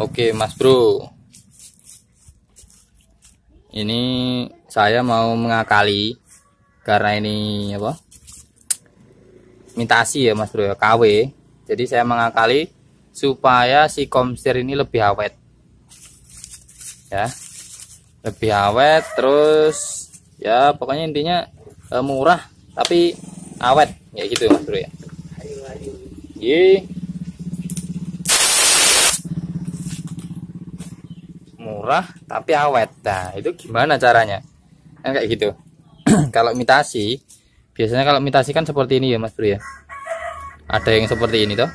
Oke mas bro. Ini saya mau mengakali Karena ini apa? Mintasi ya mas bro ya KW Jadi saya mengakali Supaya si komstir ini lebih awet. Ya. Lebih awet Terus Ya pokoknya intinya eh, Murah Tapi awet. Ya gitu mas bro ya. Iya murah tapi awet. Nah itu gimana caranya? Kan kayak gitu. Kalau imitasi biasanya kalau imitasi kan seperti ini ya mas bro ya? Ada yang seperti ini toh?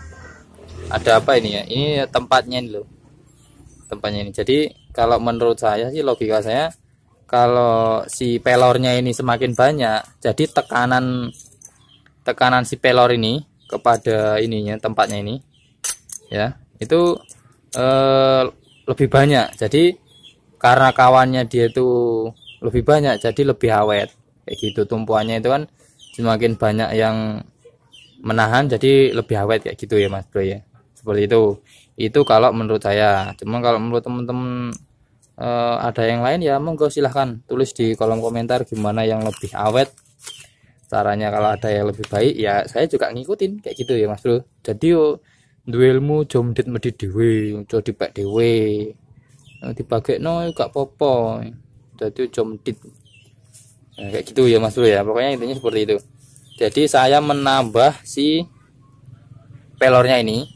Ada apa ini ya? Ini tempatnya ini loh. Tempatnya ini. Jadi kalau menurut saya sih logika saya kalau si pelornya ini semakin banyak jadi tekanan tekanan si pelor ini kepada ininya tempatnya ini ya itu eh, lebih banyak. Jadi karena kawannya dia itu lebih banyak jadi lebih awet. Kayak gitu tumpuannya itu kan semakin banyak yang menahan jadi lebih awet kayak gitu ya mas bro ya. Seperti itu. Itu kalau menurut saya. Cuma kalau menurut teman-teman eh, ada yang lain ya monggo silahkan tulis di kolom komentar gimana yang lebih awet. Caranya kalau ada yang lebih baik ya saya juga ngikutin kayak gitu ya mas bro. Jadi yo duelmu jomdet medit dewe ojo dipek dewe no gak popo jadi jomdet nah, kayak gitu ya mas bro ya. Pokoknya intinya seperti itu. Jadi saya menambah si pelornya ini.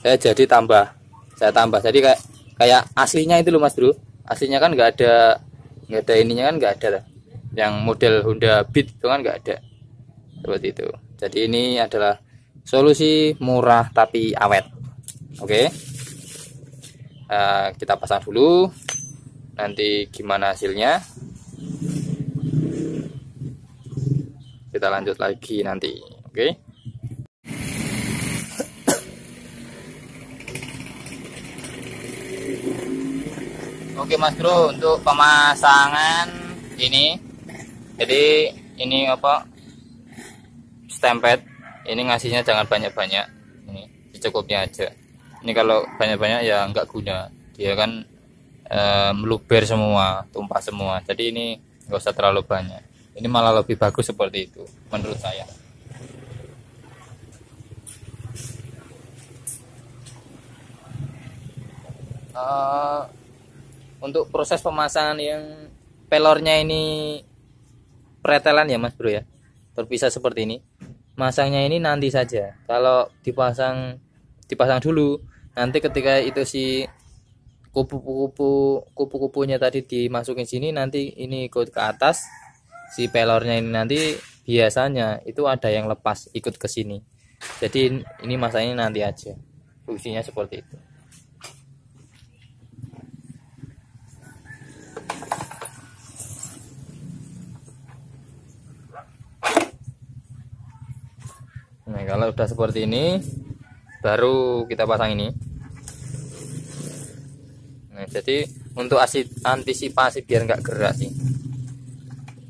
Saya jadi tambah. Saya tambah. Jadi kayak kayak aslinya itu loh mas bro. Aslinya kan nggak ada nggak ada ininya kan nggak ada lah. Yang model Honda Beat itu kan nggak ada. Seperti itu. Jadi ini adalah solusi murah tapi awet. Oke. Okay? uh, eh, kita pasang dulu. Nanti gimana hasilnya? Kita lanjut lagi nanti. Oke. Okay? Oke Mas Bro untuk pemasangan ini. Jadi ini apa? Stempet ini ngasihnya jangan banyak-banyak. Ini secukupnya aja. Ini kalau banyak-banyak ya nggak guna. Dia kan e, meluber semua tumpah semua. Jadi ini nggak usah terlalu banyak. Ini malah lebih bagus seperti itu menurut saya. Uh, untuk proses pemasangan yang pelornya ini pretelan ya mas bro ya? Terpisah seperti ini masangnya ini nanti saja. Kalau dipasang dipasang dulu nanti ketika itu si kupu-kupu kupu-kupunya tadi dimasukin sini nanti ini ikut ke atas si pelornya ini nanti biasanya itu ada yang lepas ikut ke sini. Jadi ini masanya nanti aja. Fungsinya seperti itu nah kalau udah seperti ini baru kita pasang ini. Nah jadi untuk asid antisipasi biar nggak gerak sih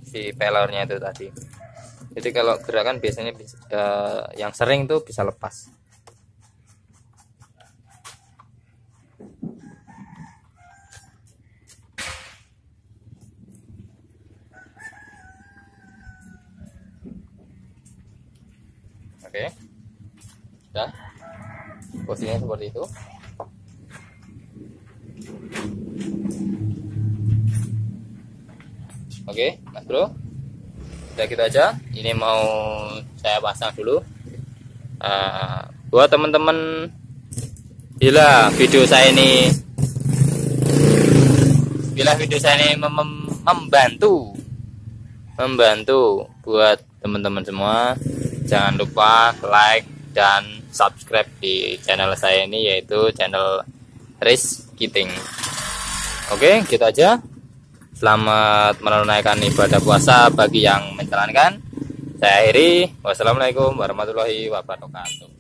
si pelornya itu tadi. Jadi kalau gerakan biasanya uh, yang sering tuh bisa lepas oke. Ya posisinya seperti itu. Oke mas bro. Udah gitu aja. Ini mau saya pasang dulu. Uh, buat teman-teman bila video saya ini bila video saya ini mem membantu membantu buat teman-teman semua jangan lupa like dan subscribe di channel saya ini yaitu channel Riz Kiting. Oke gitu aja. Selamat menunaikan ibadah puasa bagi yang menjalankan. Saya akhiri. Wassalamualaikum warahmatullahi wabarakatuh